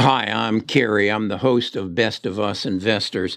Hi, I'm Kerry. I'm the host of Best of Us Investors.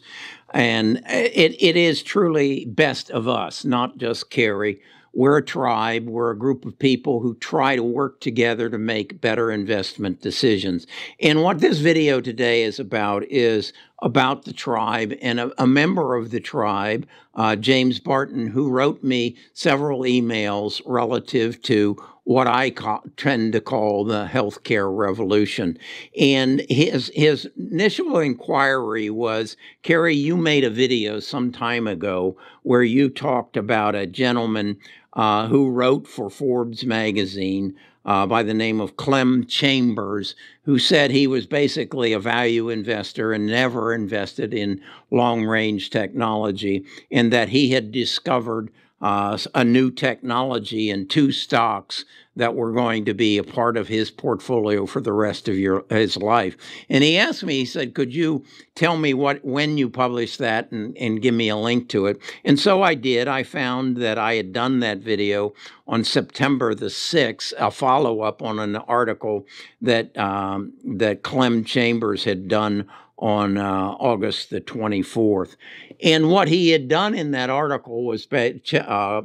And it, it is truly best of us, not just Kerry. We're a tribe. We're a group of people who try to work together to make better investment decisions. And what this video today is about is about the tribe and a, a member of the tribe, uh, James Barton, who wrote me several emails relative to what I call, tend to call the healthcare revolution. And his his initial inquiry was, Kerry, you made a video some time ago where you talked about a gentleman uh, who wrote for Forbes magazine uh, by the name of Clem Chambers, who said he was basically a value investor and never invested in long range technology, and that he had discovered uh, a new technology and two stocks that were going to be a part of his portfolio for the rest of your his life. And he asked me, he said, "Could you tell me what when you published that and, and give me a link to it?" And so I did. I found that I had done that video on September the sixth, a follow up on an article that um, that Clem Chambers had done on uh, August the 24th. And what he had done in that article was uh,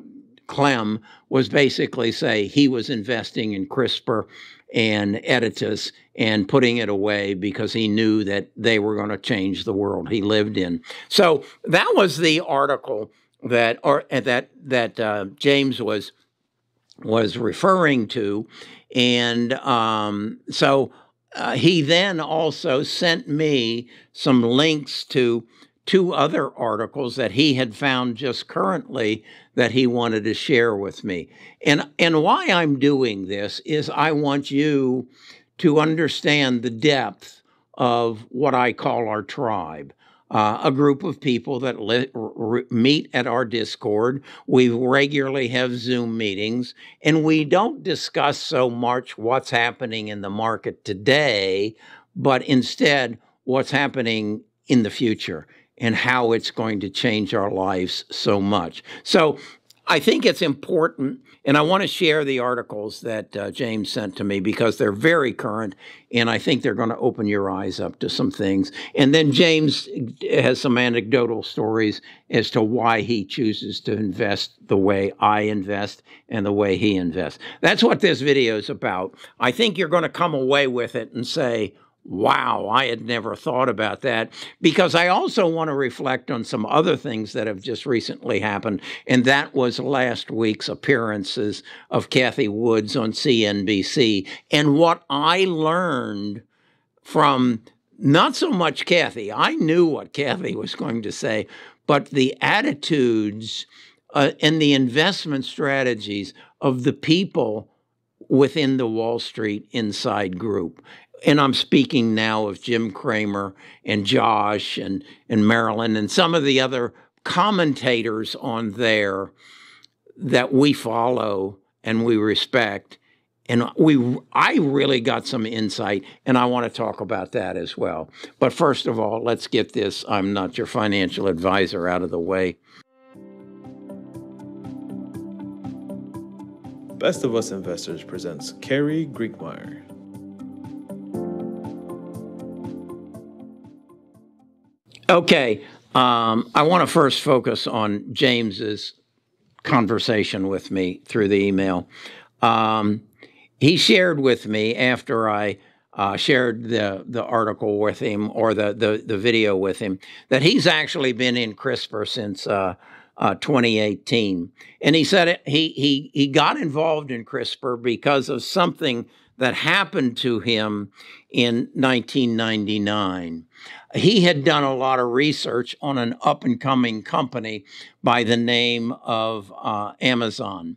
Clem was basically say he was investing in CRISPR and Editas and putting it away because he knew that they were going to change the world he lived in. So that was the article that or that that uh, James was was referring to, and um, so uh, he then also sent me some links to two other articles that he had found just currently that he wanted to share with me. And, and why I'm doing this is I want you to understand the depth of what I call our tribe uh, a group of people that li- r- meet at our Discord. We regularly have Zoom meetings, and we don't discuss so much what's happening in the market today, but instead what's happening in the future and how it's going to change our lives so much. So I think it's important, and I want to share the articles that uh, James sent to me because they're very current, and I think they're going to open your eyes up to some things. And then James has some anecdotal stories as to why he chooses to invest the way I invest and the way he invests. That's what this video is about. I think you're going to come away with it and say, Wow, I had never thought about that because I also want to reflect on some other things that have just recently happened. And that was last week's appearances of Cathie Woods on CNBC and what I learned from not so much Cathie. I knew what Cathie was going to say, but the attitudes uh, and the investment strategies of the people within the Wall Street inside group and I'm speaking now of Jim Cramer and Josh and, and Marilyn and some of the other commentators on there that we follow and we respect. And we, I really got some insight, and I want to talk about that as well. But first of all, let's get this I'm not your financial advisor out of the way. Best of Us Investors presents Kerry Grinkmeyer. Okay, um, I want to first focus on James's conversation with me through the email. Um, he shared with me after I uh, shared the the article with him or the, the the video with him that he's actually been in CRISPR since uh, uh, 2018, and he said it, he he he got involved in CRISPR because of something that happened to him in 1999. He had done a lot of research on an up and coming company by the name of uh, Amazon.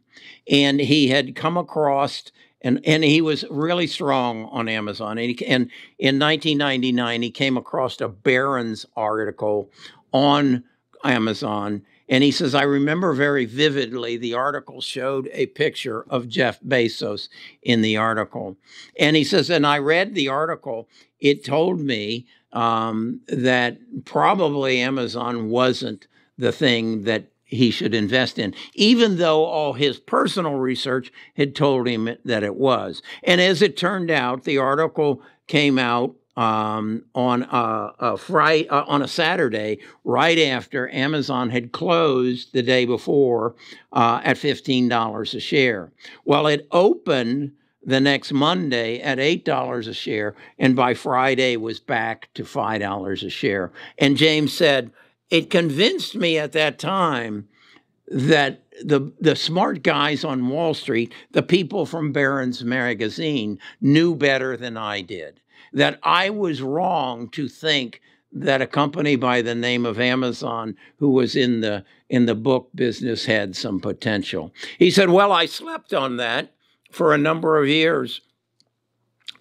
And he had come across, and, and he was really strong on Amazon. And, he, and in 1999, he came across a Barron's article on Amazon and he says, I remember very vividly the article showed a picture of Jeff Bezos in the article. And he says, and I read the article. It told me um, that probably Amazon wasn't the thing that he should invest in, even though all his personal research had told him that it was. And as it turned out, the article came out um, on a, a Friday, uh, on a Saturday, right after Amazon had closed the day before uh, at fifteen dollars a share. Well, it opened the next Monday at $8 a share, and by Friday was back to $5 a share. And James said, It convinced me at that time that the the smart guys on Wall Street, the people from Barron's magazine, knew better than I did. That I was wrong to think that a company by the name of Amazon, who was in the in the book business, had some potential. He said, "Well, I slept on that for a number of years,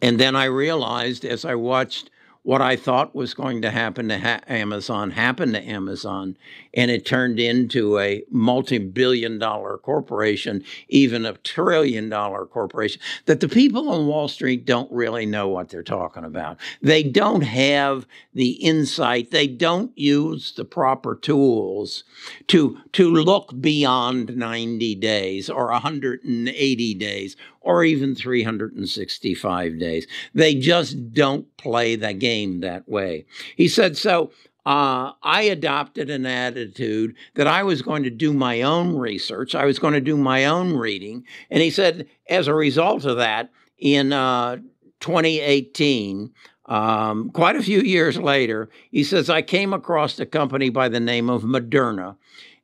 and then I realized as I watched what I thought was going to happen to ha- Amazon happened to Amazon, and it turned into a multi billion dollar corporation, even a trillion dollar corporation, that the people on Wall Street don't really know what they're talking about. They don't have the insight, they don't use the proper tools to, to look beyond 90 days or 180 days or even 365 days. They just don't play the game that way. He said, So uh, I adopted an attitude that I was going to do my own research, I was going to do my own reading. And he said, as a result of that, in uh, 2018, um, quite a few years later, he says, I came across a company by the name of Moderna.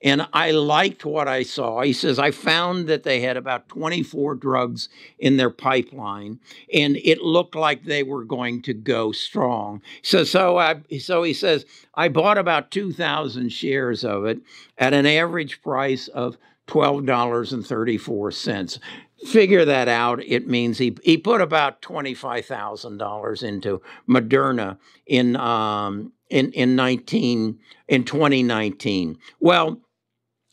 And I liked what I saw. He says, I found that they had about 24 drugs in their pipeline, and it looked like they were going to go strong. So, so, I, so he says, I bought about 2,000 shares of it at an average price of $12.34 figure that out, it means he, he put about $25,000 into Moderna in, um, in, in 19, in 2019. Well,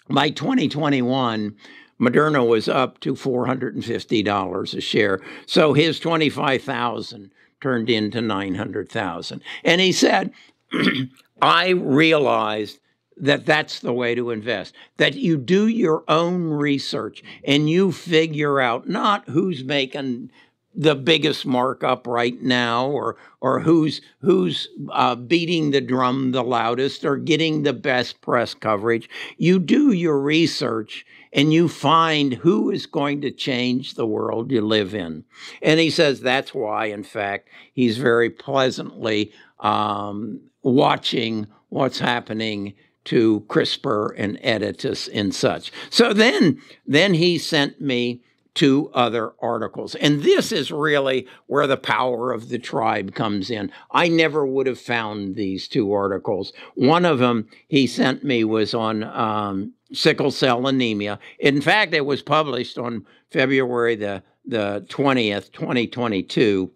by 2021, Moderna was up to $450 a share. So his 25,000 turned into 900,000. And he said, I realized that that's the way to invest that you do your own research and you figure out not who's making the biggest markup right now or or who's who's uh, beating the drum the loudest or getting the best press coverage you do your research and you find who is going to change the world you live in and he says that's why in fact he's very pleasantly um, watching what's happening to CRISPR and Editas and such. So then, then he sent me two other articles. And this is really where the power of the tribe comes in. I never would have found these two articles. One of them he sent me was on um, sickle cell anemia. In fact, it was published on February the, the 20th, 2022.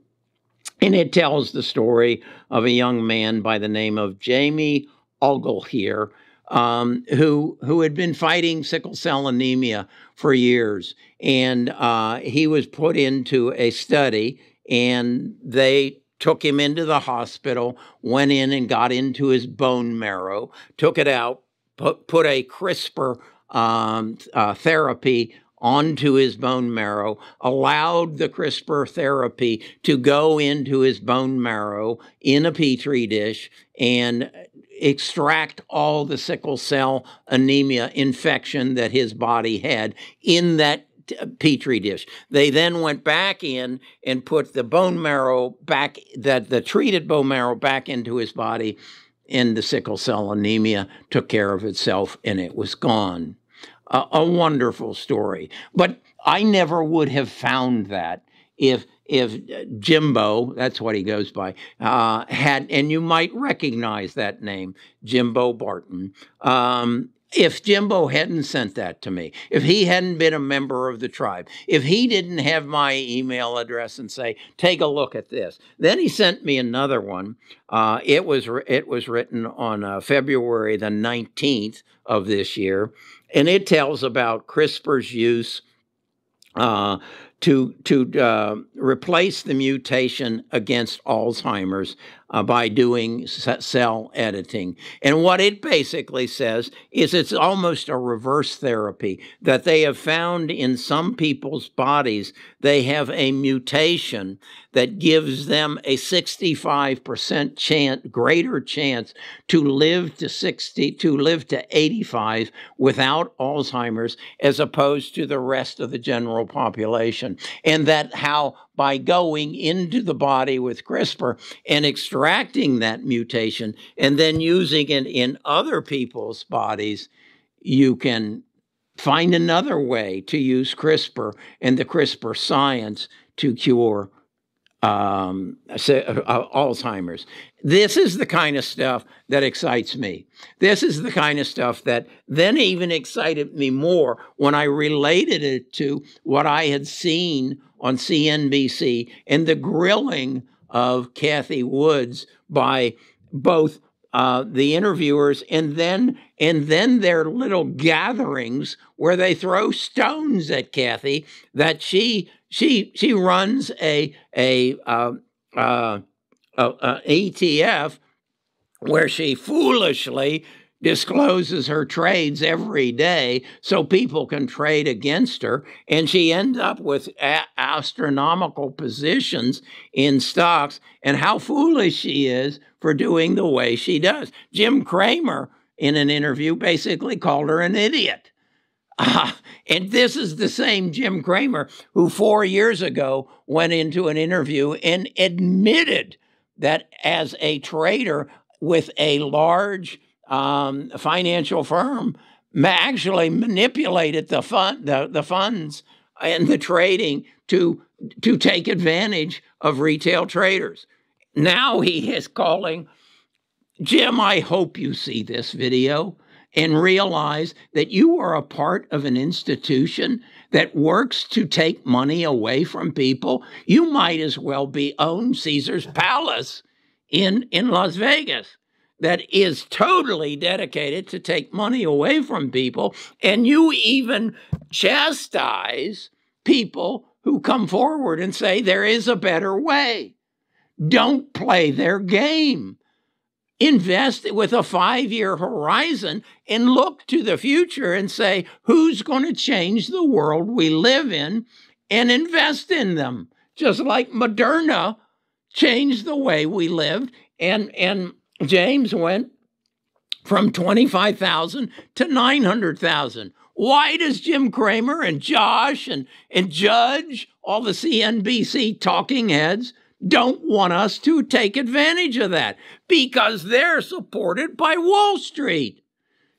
And it tells the story of a young man by the name of Jamie Ogilvie, um, who who had been fighting sickle cell anemia for years, and uh, he was put into a study, and they took him into the hospital, went in and got into his bone marrow, took it out, put put a CRISPR um, uh, therapy onto his bone marrow, allowed the CRISPR therapy to go into his bone marrow in a petri dish and extract all the sickle cell anemia infection that his body had in that petri dish. They then went back in and put the bone marrow back that the treated bone marrow back into his body and the sickle cell anemia took care of itself and it was gone. Uh, a wonderful story. But I never would have found that if if Jimbo, that's what he goes by, uh, had, and you might recognize that name, Jimbo Barton. Um, if Jimbo hadn't sent that to me, if he hadn't been a member of the tribe, if he didn't have my email address and say, "Take a look at this," then he sent me another one. Uh, it was it was written on uh, February the nineteenth of this year, and it tells about CRISPR's use uh, to to uh, replace the mutation against Alzheimer's uh, by doing cell editing. And what it basically says is it's almost a reverse therapy that they have found in some people's bodies. They have a mutation that gives them a 65% chance, greater chance to live to 60, to live to 85 without Alzheimer's as opposed to the rest of the general population. And that how by going into the body with CRISPR and extracting that mutation and then using it in other people's bodies, you can find another way to use CRISPR and the CRISPR science to cure um, uh, Alzheimer's. This is the kind of stuff that excites me. This is the kind of stuff that then even excited me more when I related it to what I had seen on CNBC and the grilling of Cathie Woods by both uh, the interviewers and then and then their little gatherings where they throw stones at Cathie that she she she runs a a uh, uh, a ETF where she foolishly discloses her trades every day so people can trade against her and she ends up with astronomical positions in stocks and how foolish she is for doing the way she does. Jim cramer in an interview basically called her an idiot. Uh, and this is the same jim cramer who four years ago went into an interview and admitted that as a trader with a large um, financial firm actually manipulated the fund the, the funds and the trading to to take advantage of retail traders. Now he is calling Jim, I hope you see this video and realize that you are a part of an institution that works to take money away from people. You might as well be own Caesar's Palace in, in Las Vegas that is totally dedicated to take money away from people, and you even chastise people who come forward and say there is a better way. Don't play their game. Invest with a five year horizon and look to the future and say, who's going to change the world we live in and invest in them? Just like Moderna changed the way we lived and, and James went from 25,000 to 900,000. Why does Jim Cramer and Josh and, and Judge, all the CNBC talking heads, don't want us to take advantage of that? Because they're supported by Wall Street.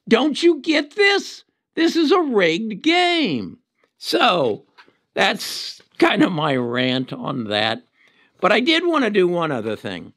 Don't you get this? This is a rigged game. So that's kind of my rant on that. But I did want to do one other thing.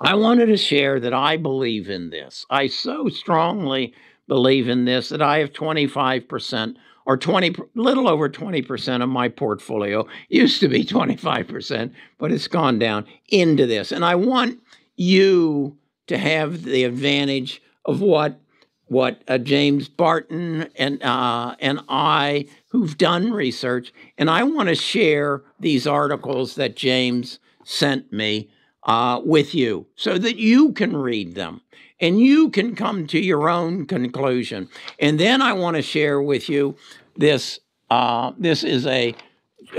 I wanted to share that I believe in this. I so strongly believe in this that I have 25% or 20 little over 20% of my portfolio used to be 25%, but it's gone down into this. And I want you to have the advantage of what what uh, James Barton and uh, and I, who've done research, and I want to share these articles that James sent me uh, with you so that you can read them and you can come to your own conclusion. And then I want to share with you this. Uh, this is a,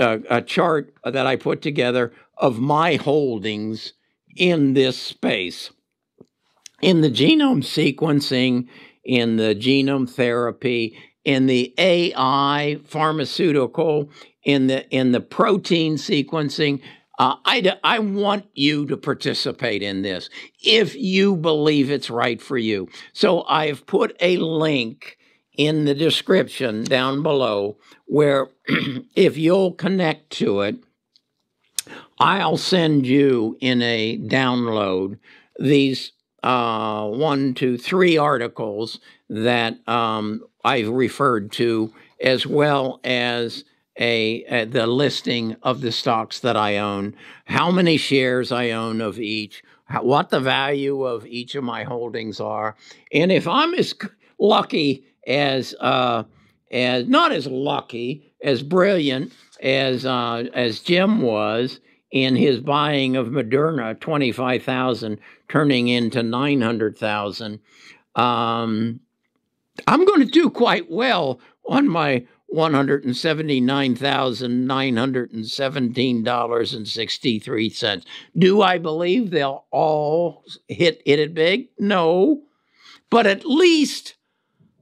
a, a chart that I put together of my holdings in this space. In the genome sequencing, in the genome therapy, in the AI pharmaceutical, in the in the protein sequencing, uh, I, I want you to participate in this if you believe it's right for you. So I've put a link in the description down below where if you'll connect to it, I'll send you in a download these uh, one, two, three articles that um, I've referred to, as well as a, a, the listing of the stocks that I own, how many shares I own of each, how, what the value of each of my holdings are, and if I'm as lucky as uh, as not as lucky as brilliant as uh, as Jim was in his buying of Moderna, twenty five thousand turning into nine hundred thousand. Um, I'm going to do quite well on my $179,917.63. Do I believe they'll all hit, hit it big? No. But at least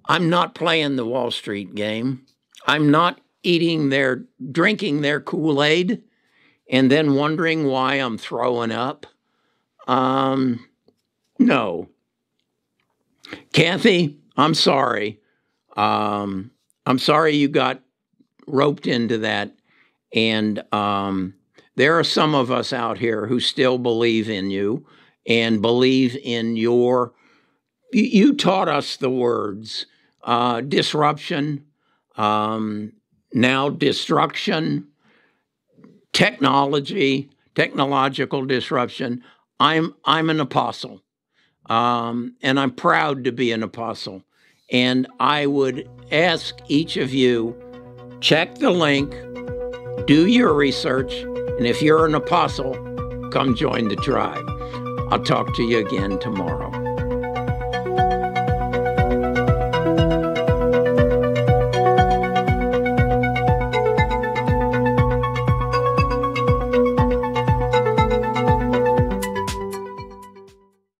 I'm not playing the Wall Street game. I'm not eating their, drinking their Kool Aid and then wondering why I'm throwing up. Um, no. Cathie, I'm sorry. Um, I'm sorry you got roped into that. And um, there are some of us out here who still believe in you and believe in your. You taught us the words uh, disruption, um, now destruction, technology, technological disruption. I'm I'm an apostle, um, and I'm proud to be an apostle. And I would ask each of you check the link, do your research, and if you're an apostle, come join the tribe. I'll talk to you again tomorrow.